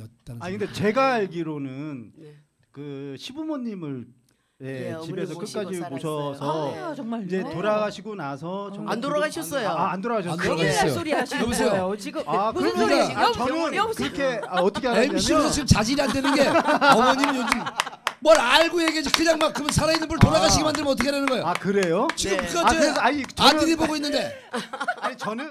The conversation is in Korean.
시부모님이었다는. 아니 근데 제가 알기로는 네. 그 시부모님을 예, 예, 어머니 집에서 모시고 끝까지 살았어요. 모셔서 아, 아 정말 이제 돌아가시고 나서 아, 정말 안 돌아가셨어요. 아, 안 돌아가셨어요. 안 큰일 날 돌아가셨어요. 소리 하시는 여보세요? 거예요. 지금 아, 무슨 그러니까 소리예요? 아, 저는 여보세요? 그렇게 아, 어떻게 네, MC로서 알았냐면 지금 자질이 안 되는 게 어머님 요즘 뭘 알고 얘기하지 그냥 막 그러면 살아있는 분 돌아가시게 만들면 어떻게 하는 거예요? 아 그래요? 지금 네. 그 아, 그래서 저 아니, 저는- 아들이 보고 있는데 아니 저는